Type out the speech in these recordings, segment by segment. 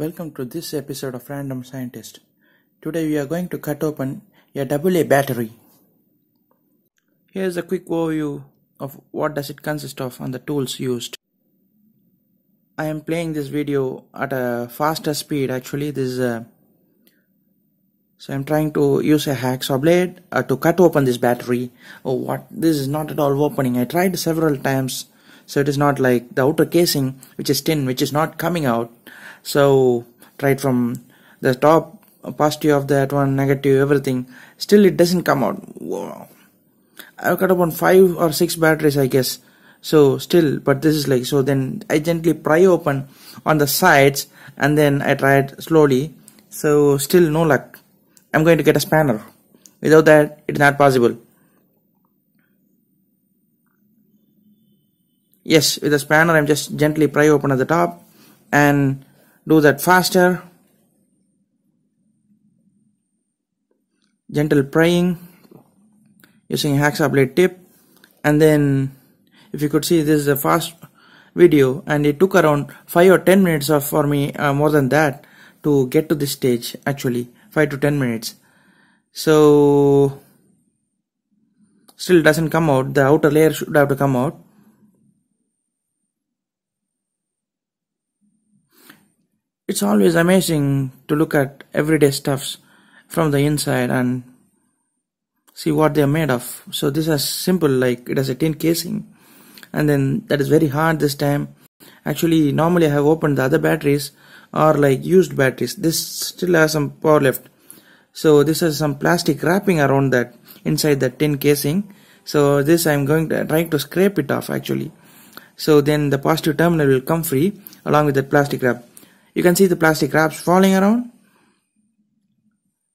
Welcome to this episode of Random Scientist. Today we are going to cut open a AA battery. Here's a quick overview of what does it consist of and the tools used. I am playing this video at a faster speed actually this is a so I'm trying to use a hacksaw blade uh, to cut open this battery. Oh what this is not at all opening. I tried several times so it is not like the outer casing which is tin, which is not coming out so right from the top positive of that one negative everything still it doesn't come out. Wow. I've cut upon five or six batteries I guess. So still but this is like so then I gently pry open on the sides and then I tried slowly. So still no luck. I'm going to get a spanner. Without that it's not possible. Yes with a spanner I'm just gently pry open at the top and do that faster. Gentle prying using hacksaw blade tip. And then if you could see this is a fast video. And it took around 5 or 10 minutes of for me uh, more than that to get to this stage actually. 5 to 10 minutes. So still doesn't come out. The outer layer should have to come out it's always amazing to look at everyday stuffs from the inside and see what they are made of. So this is simple like it has a tin casing. And then that is very hard this time. Actually normally i have opened the other batteries or like used batteries. This still has some power left. So this has some plastic wrapping around that inside the tin casing. So this i'm going to trying to scrape it off actually. So then the positive terminal will come free along with the plastic wrap you can see the plastic wraps falling around.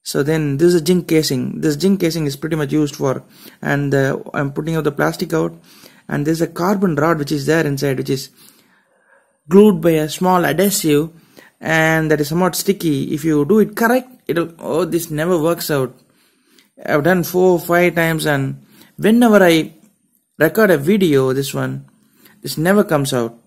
So then this is a zinc casing. This zinc casing is pretty much used for and uh, i'm putting out the plastic out and there's a carbon rod which is there inside which is glued by a small adhesive and that is somewhat sticky. If you do it correct it'll oh this never works out. I've done four five times and whenever i record a video this one this never comes out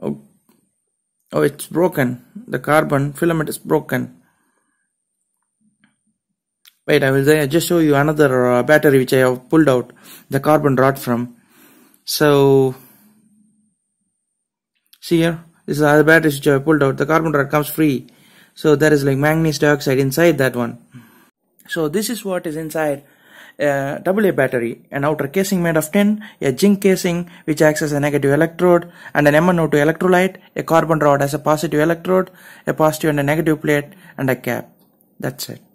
Oh, oh, it's broken. The carbon filament is broken. Wait, I will just show you another uh, battery which I have pulled out the carbon rod from. So, see here, this is the other battery which I pulled out. The carbon rod comes free. So there is like manganese dioxide inside that one. So this is what is inside a AA battery, an outer casing made of tin, a zinc casing which acts as a negative electrode, and an MnO2 electrolyte, a carbon rod as a positive electrode, a positive and a negative plate, and a cap. That's it.